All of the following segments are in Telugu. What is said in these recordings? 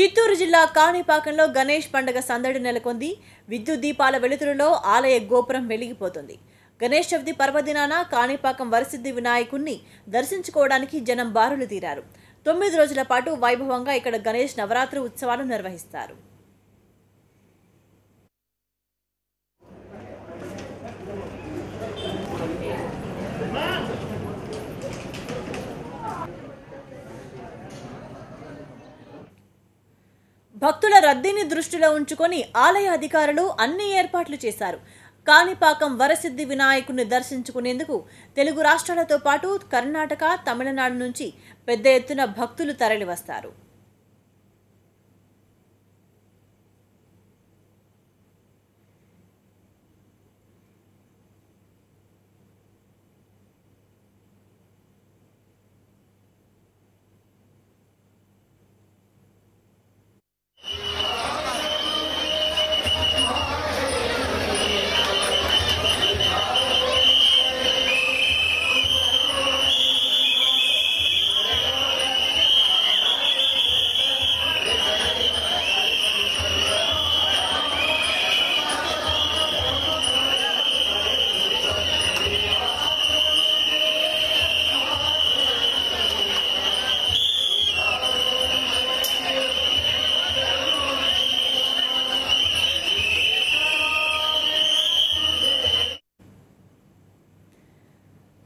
చిత్తూరు జిల్లా కాణిపాకంలో గణేష్ పండుగ సందడి నెలకొంది. విద్యుత్ దీపాల వెలుతురులో ఆలయ గోపురం వెలిగిపోతుంది. గణేష్ చవితి పర్వదినాన కాణిపాకం వరసిద్ధి వినాయకుణ్ణి దర్శించుకోవడానికి జనం బారులు తీరారు. తొమ్మిది రోజుల పాటు వైభవంగా ఇక్కడ గణేష్ నవరాత్రి ఉత్సవాలు నిర్వహిస్తారు. భక్తుల రద్దీని దృష్టిలో ఉంచుకొని ఆలయ అధికారులు అన్ని ఏర్పాట్లు చేశారు. కాణిపాకం వరసిద్ధి వినాయకుడిని దర్శించుకునేందుకు తెలుగు రాష్ట్రాలతో పాటు కర్ణాటక తమిళనాడు నుంచి పెద్ద ఎత్తున భక్తులు తరలివస్తారు.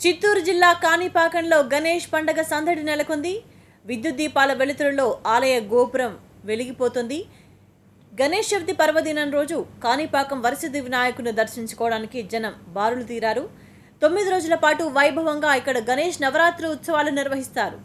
చిత్తూరు జిల్లా కాణిపాకంలో గణేష్ పండగ సందడి నెలకొంది. విద్యుత్ దీపాల వెలుతురులో ఆలయ గోపురం వెలిగిపోతుంది. గణేష్ చవితి పర్వదినం రోజు కాణిపాకం వరసిద్ధి వినాయకుని దర్శించుకోవడానికి జనం బారులు తీరారు. తొమ్మిది రోజుల పాటు వైభవంగా ఇక్కడ గణేష్ నవరాత్రి ఉత్సవాలు నిర్వహిస్తారు.